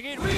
Bring it.